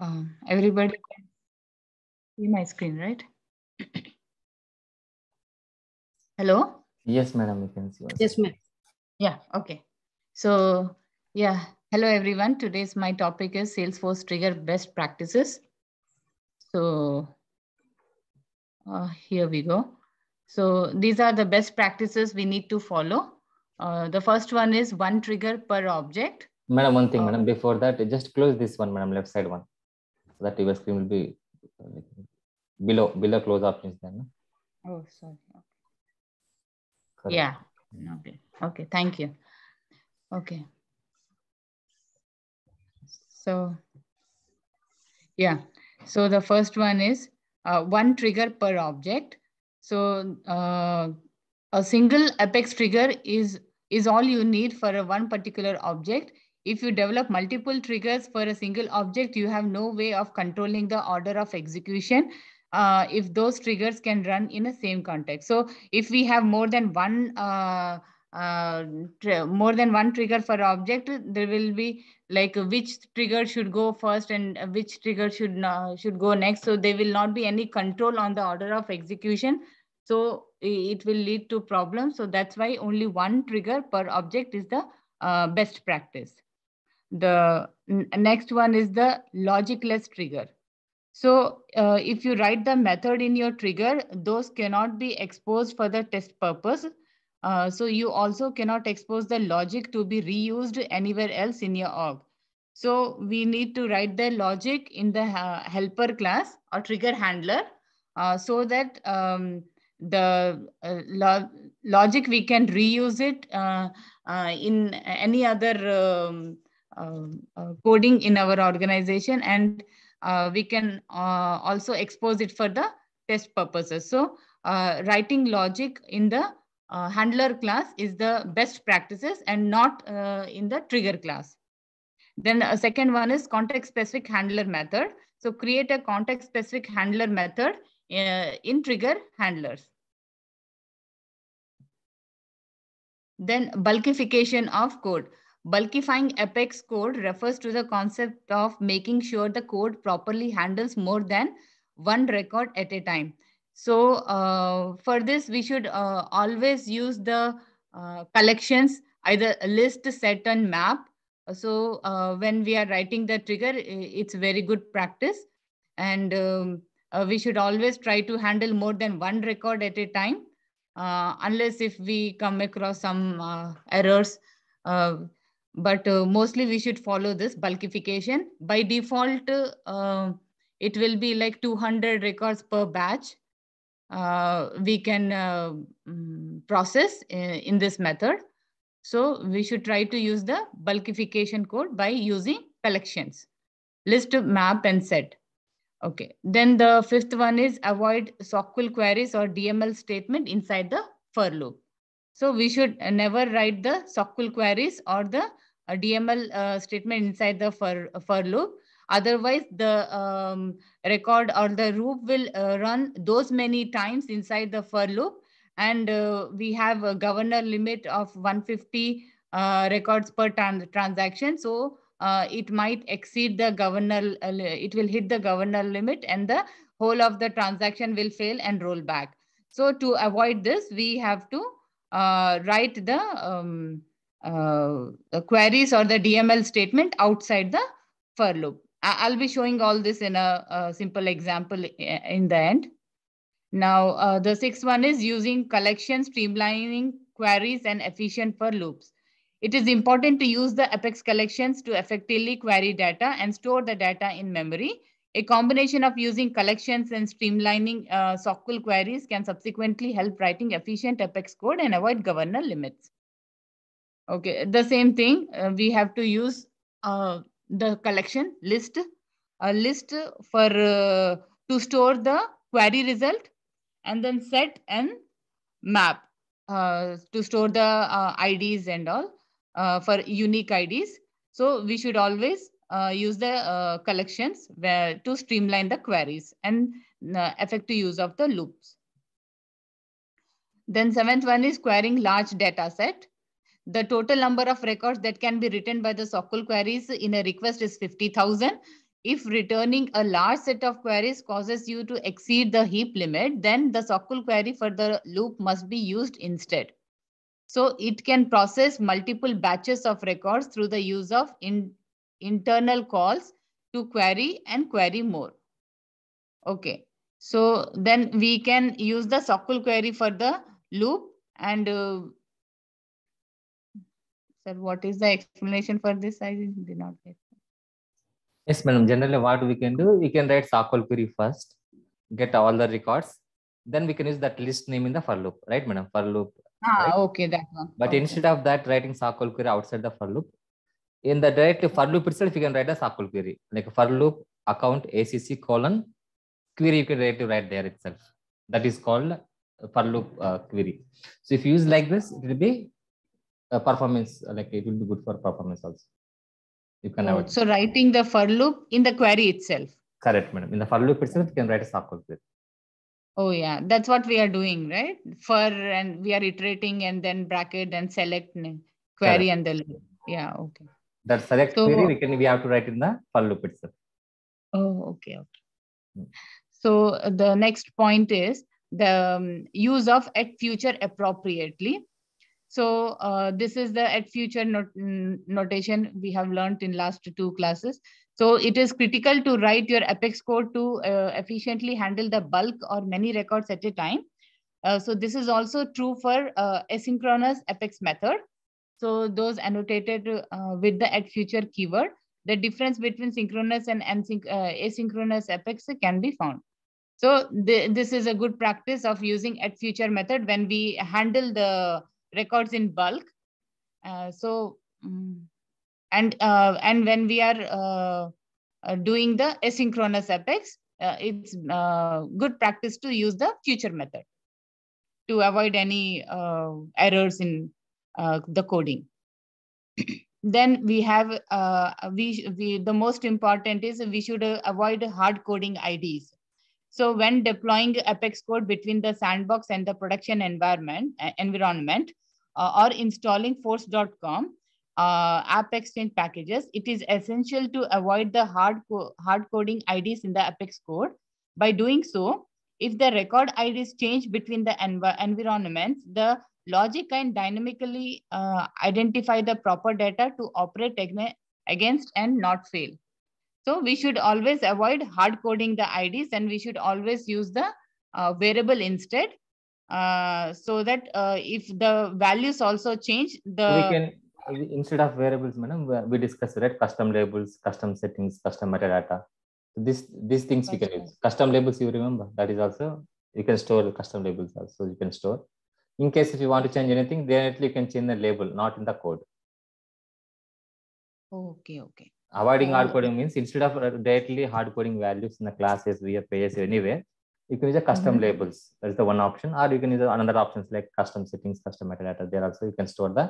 Um, everybody can see my screen, right? Hello? Yes, madam, you can see. us. Yes, ma'am. Yeah, okay. So, yeah, hello everyone. Today's my topic is Salesforce Trigger Best Practices. So, uh, here we go. So, these are the best practices we need to follow. Uh, the first one is one trigger per object. Madam, one thing, Uh, madam, before that, just close this one, madam, left side one. So that your screen will be uh, below, below close options then. no? Oh, sorry. Correct. Yeah. Okay. Okay. Thank you. Okay. So, yeah. So the first one is uh, one trigger per object. So uh, a single apex trigger is is all you need for a one particular object. If you develop multiple triggers for a single object, you have no way of controlling the order of execution. Uh, if those triggers can run in a same context. So if we have more than one uh, uh, more than one trigger for object, there will be like which trigger should go first and which trigger should should go next. So there will not be any control on the order of execution. So it will lead to problems. So that's why only one trigger per object is the uh, best practice. The next one is the logicless trigger. So uh, if you write the method in your trigger, those cannot be exposed for the test purpose. Uh, so you also cannot expose the logic to be reused anywhere else in your org. So we need to write the logic in the uh, helper class or trigger handler uh, so that um, the uh, lo- logic we can reuse it uh, in any other um, coding in our organization and uh, we can uh, also expose it for the test purposes. So uh, writing logic in the uh, handler class is the best practices and not uh, in the trigger class. Then a second one is context specific handler method. So create a context specific handler method uh, in trigger handlers. Then bulkification of code. Bulkifying Apex code refers to the concept of making sure the code properly handles more than one record at a time. So uh, for this, we should uh, always use the uh, collections, either list, set, and map. So uh, when we are writing the trigger, it's very good practice. And um, uh, we should always try to handle more than one record at a time, uh, unless if we come across some errors. But uh, mostly we should follow this bulkification. By default, uh, it will be like 200 records per batch. Uh, we can uh, mm, process in this method. So we should try to use the bulkification code by using collections, list, map, and set. Okay. Then the fifth one is avoid SQL queries or DML statement inside the for loop. So we should never write the SQL queries or the uh, DML uh, statement inside the for, for loop. Otherwise, the um, record or the loop will uh, run those many times inside the for loop. And we have a governor limit of 150 uh, records per tran- transaction. So uh, it might exceed the governor, uh, it will hit the governor limit and the whole of the transaction will fail and roll back. So to avoid this, we have to write the um, uh, queries or the DML statement outside the for loop. I'll be showing all this in a, a simple example in the end. Now, uh, the sixth one is using collection, streamlining queries, and efficient for loops. It is important to use the Apex collections to effectively query data and store the data in memory. A combination of using collections and streamlining uh, SOQL queries can subsequently help writing efficient Apex code and avoid governor limits. Okay, the same thing, uh, we have to use uh, the collection list, a list for uh, to store the query result and then set and map uh, to store the uh, IDs and all uh, for unique IDs. So we should always uh, use the uh, collections where to streamline the queries and uh, effective use of the loops. Then seventh one is querying large data set. The total number of records that can be written by the SOQL queries in a request is 50,000. if returning a large set of queries causes you to exceed the heap limit, then the SOQL query for the loop must be used instead. So it can process multiple batches of records through the use of in, internal calls to query and query more. Okay, so then we can use the SQL query for the loop and uh, sir, what is the explanation for this? I did not get. Yes, madam. Generally, what we can do, we can write SQL query first, get all the records, then we can use that list name in the for loop, right, madam? For loop. Ah, right? okay, that one. But okay. instead of that, writing SQL query outside the for loop, in the direct for loop itself, you can write a SOQL query, like for loop account ACC colon query, you can write to write there itself. That is called uh, for loop uh, query. So if you use like this, it will be a performance, uh, like it will be good for performance also. You can Oh, have it. so writing the for loop in the query itself. Correct, madam. In the for loop itself, you can write a SOQL query. Oh yeah, that's what we are doing, right? For and we are iterating and then bracket and select query and the loop. Yeah, okay. That select So- query, we can we have to write in the for loop itself. Oh, okay, okay. Hmm. So uh, the next point is the um, use of at future appropriately. So uh, this is the at future not, notation we have learned in last two classes. So it is critical to write your Apex code to uh, efficiently handle the bulk or many records at a time. Uh, so this is also true for uh, asynchronous Apex method. So those annotated uh, with the at future keyword, the difference between synchronous and uh, asynchronous Apex can be found. So the, this is a good practice of using at future method when we handle the records in bulk. Uh, so mm, and uh, and when we are uh, uh, doing the asynchronous apex, uh, it's good practice to use the future method to avoid any errors in uh, the coding. then we have uh, we, we the most important is we should uh, avoid hard coding IDs. So when deploying Apex code between the sandbox and the production environment uh, environment uh, or installing force.com uh, app exchange packages, it is essential to avoid the hard, co- hard coding IDs in the Apex code. By doing so, if the record IDs change between the env- environments, the logic can dynamically uh, identify the proper data to operate against and not fail. So we should always avoid hard coding the IDs and we should always use the uh, variable instead. Uh, so that uh, if the values also change, the we can instead of variables, madam, we- discussed right custom labels, custom settings, custom metadata. So this these things we can use. Custom labels, you remember that is also you can store the custom labels also. You can store. In case if you want to change anything, directly you can change the label, not in the code. okay, okay. Avoiding hard Oh. coding means instead of uh, directly hard coding values in the classes, VF, pages, anywhere, you can use the custom Mhm. labels. That's the one option. Or you can use another options like custom settings, custom metadata. There also you can store the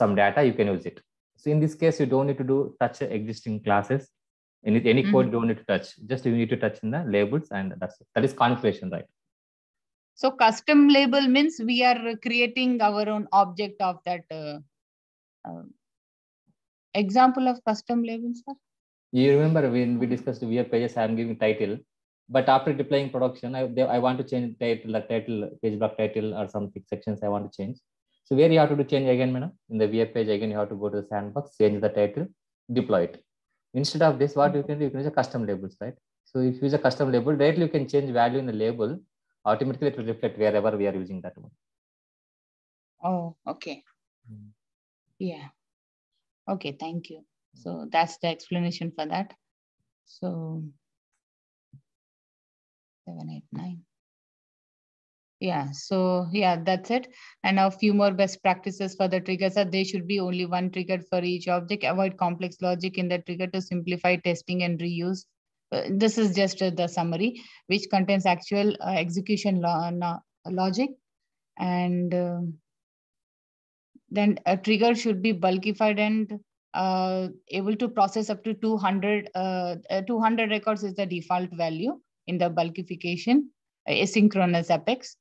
some data, you can use it. So in this case, you don't need to do touch existing classes. Any, any code you don't need to touch. Just you need to touch in the labels and that's it. That is configuration, right? So custom label means we are creating our own object of that. Uh, uh, example of custom labels, sir? You remember when we discussed VF pages, I'm giving title, but after deploying production, I, they, I want to change title, the title, page block title or some sections I want to change. So where you have to do change again, madam? In the VF page, again, you have to go to the sandbox, change the title, deploy it. Instead of this, what you can do, you can use a custom labels, right? So if you use a custom label, directly you can change value in the label, automatically it will reflect wherever we are using that one. Oh, okay. Mm. Yeah. Okay, thank you. So that's the explanation for that. So seven, eight, nine. Yeah, so yeah, that's it. And a few more best practices for the triggers are there should be only one trigger for each object. Avoid complex logic in the trigger to simplify testing and reuse. Uh, this is just uh, the summary, which contains actual uh, execution lo- logic. And um, then a trigger should be bulkified and uh, able to process up to 200, uh, uh, 200 records is the default value in the bulkification, asynchronous Apex,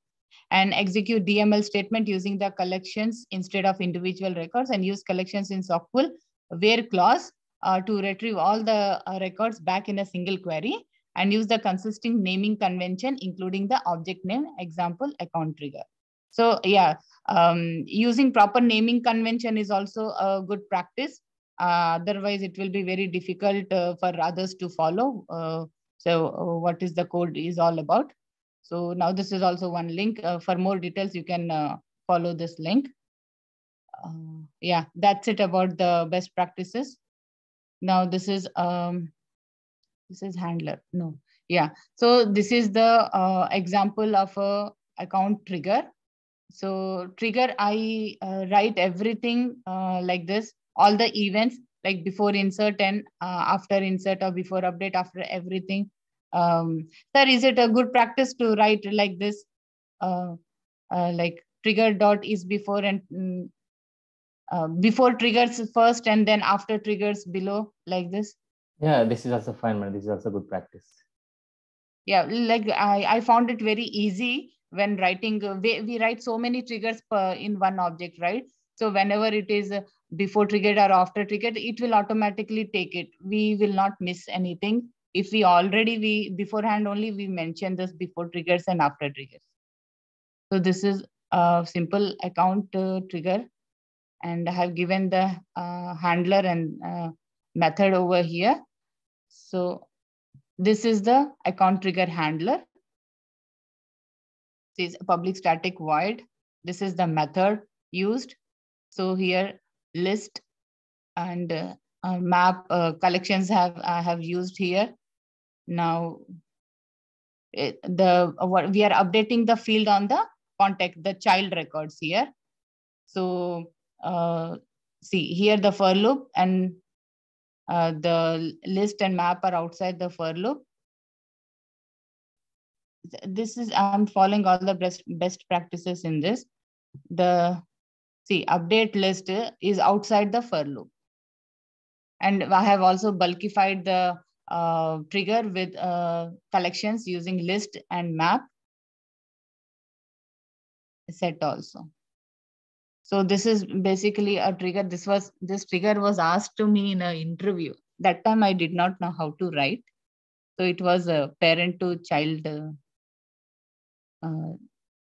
and execute DML statement using the collections instead of individual records and use collections in SOQL where clause uh, to retrieve all the uh, records back in a single query and use the consistent naming convention, including the object name, example, account trigger. So yeah, um, using proper naming convention is also a good practice. Uh, otherwise, it will be very difficult uh, for others to follow. Uh, so uh, what is the code is all about. So now this is also one link. Uh, for more details, you can follow this link. yeah, that's it about the best practices. Now this is um, this is handler. No, yeah. So this is the example of a account trigger so trigger, I uh, write everything uh, like this, all the events like before insert and uh, after insert or before update, after everything. Um, sir, is it a good practice to write like this? Uh, uh, like trigger dot is before and mm, uh, before triggers first and then after triggers below like this? Yeah, this is also fine, man. This is also good practice. Yeah, like I, I found it very easy when writing uh, we, we write so many triggers per, in one object right so whenever it is uh, before triggered or after triggered it will automatically take it we will not miss anything if we already we beforehand only we mention this before triggers and after triggers so this is a simple account uh, trigger and i have given the uh, handler and uh, method over here so this is the account trigger handler This is public static void. This is the method used. So here list and uh, uh, map uh, collections have I have used here. Now it, the what we are updating the field on the contact the child records here. So uh, see here the for loop and uh, the list and map are outside the for loop. This is i'm following all the best best practices in this. The see update list is outside the for loop. And i have also bulkified the uh, trigger with uh, collections using list and map set also so this is basically a trigger this was this trigger was asked to me in an interview that time i did not know how to write so it was a parent to child uh, uh,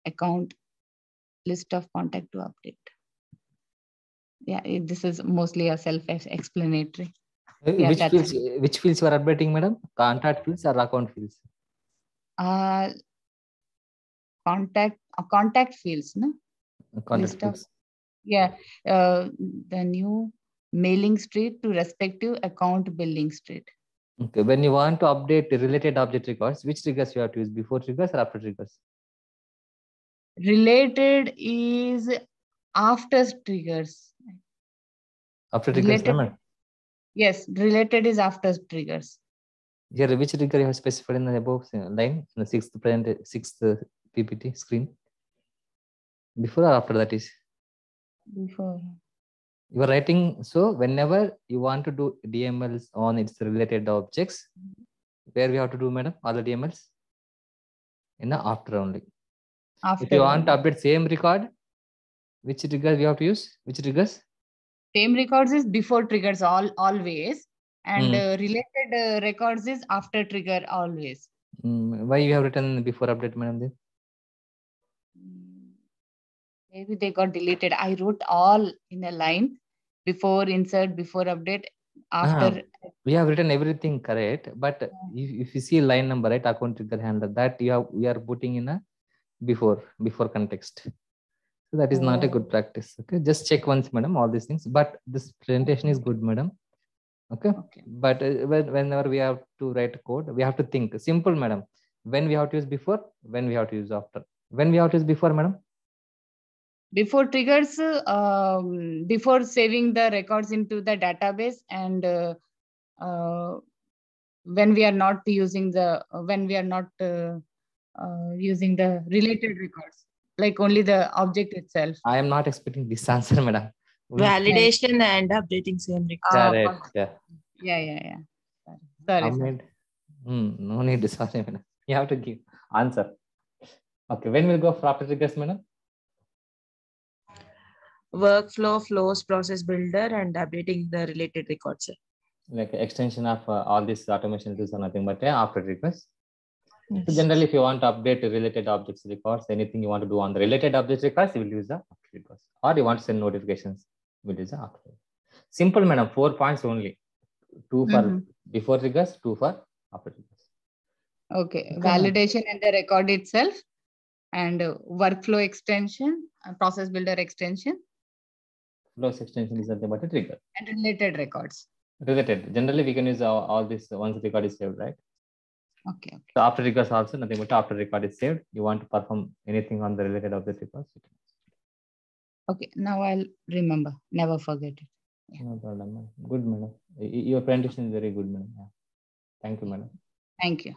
account list of contact to update. Yeah, it, this is mostly a self-explanatory. Yeah, which fields? It. Which fields you are updating, madam? Contact fields or account fields? Uh, contact uh, contact fields, no? Contact List fields. Of, yeah, uh, the new mailing street to respective account billing street. Okay, when you want to update related object records, which triggers you have to use before triggers or after triggers? related is after triggers. After triggers related, yes related is after triggers. Here which trigger you have specified in the above line in the sixth present sixth ppt screen? Before or after that is before you are writing so whenever you want to do dmls on its related objects where we have to do madam all the dmls in the after only after if you want to update same record, which triggers we have to use? Which triggers? Same records is before triggers all always, and mm. uh, related uh, records is after trigger always. Mm. Why you have written before update, madam? Then? Maybe they got deleted. I wrote all in a line before insert, before update, after. Ah, we have written everything correct, but yeah. if, if you see line number, right, account trigger handler, that you have we are putting in a before before context so that is oh. not a good oh. practice okay just check once madam all these things but this presentation is good madam okay, okay. but uh, when, whenever we have to write code we have to think simple madam when we have to use before when we have to use after when we have to use before madam before triggers um, before saving the records into the database and uh, uh, when we are not using the when we are not uh, uh, using the related records, like only the object itself. I am not expecting this answer, madam. Validation and updating same record. Correct. Uh, yeah. Yeah, yeah, yeah. Sorry. Sorry. Hmm, no need to sorry, madam. You have to give answer. Okay, when we'll go for after triggers, madam? Workflow, flows, process builder, and updating the related records. like extension of uh, all these automation tools are nothing but a after request. So generally, if you want to update related objects records, anything you want to do on the related objects records, you will use the after request. Or you want to send notifications, you will use the after. Simple, madam. Four points only. Two for Mhm. before request, two for after request. Okay, Okay. validation and the record itself and uh, workflow extension, uh, process builder extension Flows extension is nothing but a trigger. and related records. Related. Generally, we can use all, all this once the record is saved, right? Okay, okay. So after request also nothing but after record is saved. You want to perform anything on the related object records. you. Okay, now I'll remember, never forget it. No problem. Good, madam. Your presentation is very good, madam. Yeah. Thank you, madam. Thank you.